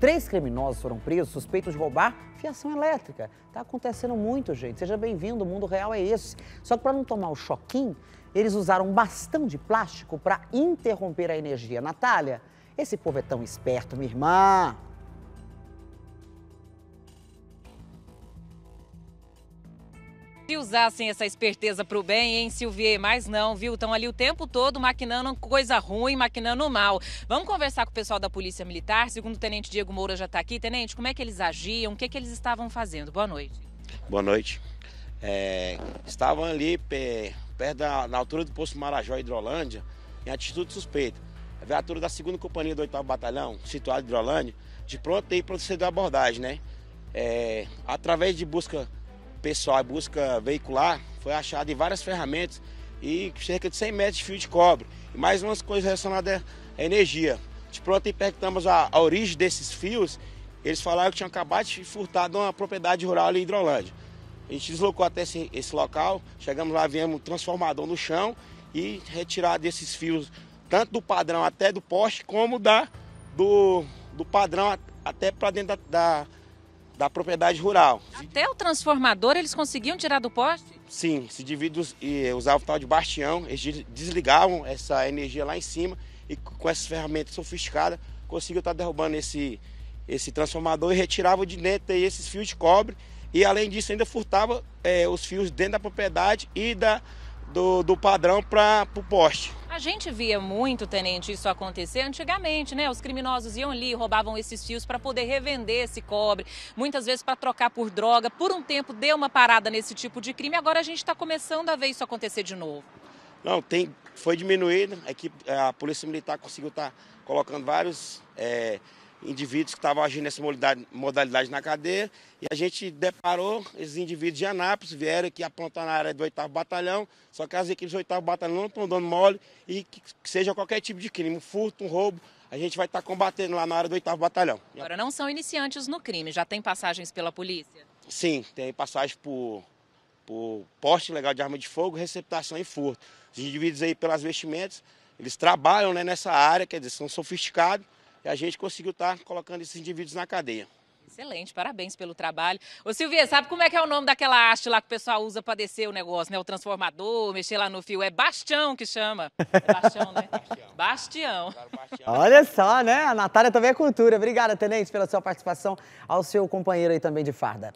Três criminosos foram presos suspeitos de roubar fiação elétrica. Tá acontecendo muito, gente. Seja bem-vindo, o mundo real é esse. Só que para não tomar o choquinho, eles usaram um bastão de plástico para interromper a energia. Natália, esse povo é tão esperto, minha irmã. Se usassem essa esperteza para o bem, hein, Silvier? Mas não, viu? Estão ali o tempo todo maquinando coisa ruim, maquinando mal. Vamos conversar com o pessoal da Polícia Militar. Segundo o Tenente Diego Moura já está aqui. Tenente, como é que eles agiam? O que, que eles estavam fazendo? Boa noite. Boa noite. É, estavam ali perto da na altura do posto Marajó, Hidrolândia, em atitude suspeita. A viatura da 2 Companhia do 8 Batalhão, situada em Hidrolândia, de pronto aí proceder a abordagem, né? É, através de busca pessoal, busca veicular, foi achado em várias ferramentas e cerca de 100 metros de fio de cobre. E mais umas coisas relacionadas à energia. De pronto, impactamos a, a origem desses fios. Eles falaram que tinham acabado de furtar de uma propriedade rural em Hidrolândia. A gente deslocou até esse, esse local, chegamos lá, viemos um transformador no chão e retirar desses fios, tanto do padrão até do poste, como da, do, do padrão até para dentro da, da da propriedade rural. Até o transformador eles conseguiam tirar do poste? Sim, se indivíduos usavam o tal de bastião, eles desligavam essa energia lá em cima e com essas ferramentas sofisticadas conseguiam estar derrubando esse, esse transformador e retiravam de dentro esses fios de cobre e além disso ainda furtava é, os fios dentro da propriedade e da, do, do padrão para o poste. A gente via muito, tenente, isso acontecer antigamente, né? Os criminosos iam ali, roubavam esses fios para poder revender esse cobre, muitas vezes para trocar por droga. Por um tempo deu uma parada nesse tipo de crime, agora a gente está começando a ver isso acontecer de novo. Não, tem, foi diminuído, a, equipe, a Polícia Militar conseguiu estar tá colocando vários. É, indivíduos que estavam agindo nessa modalidade, modalidade, na cadeia. E a gente deparou esses indivíduos de Anápolis, vieram aqui apontar na área do 8 Batalhão, só que as equipes do 8 Batalhão não estão dando mole e que, que, seja qualquer tipo de crime, um furto, um roubo, a gente vai estar combatendo lá na área do 8 Batalhão. Agora, não são iniciantes no crime, já tem passagens pela polícia? Sim, tem passagem por, por porte legal de arma de fogo, receptação e furto. Os indivíduos aí, pelas vestimentas, eles trabalham né, nessa área, quer dizer, são sofisticados, e a gente conseguiu estar tá colocando esses indivíduos na cadeia. Excelente, parabéns pelo trabalho. Ô Silvia, sabe como é que é o nome daquela haste lá que o pessoal usa para descer o negócio, né? O transformador, mexer lá no fio. É Bastião que chama. É Bastião, né? Bastião. Olha só, né? A Natália também é cultura. Obrigada, Tenente, pela sua participação. Ao seu companheiro aí também de farda.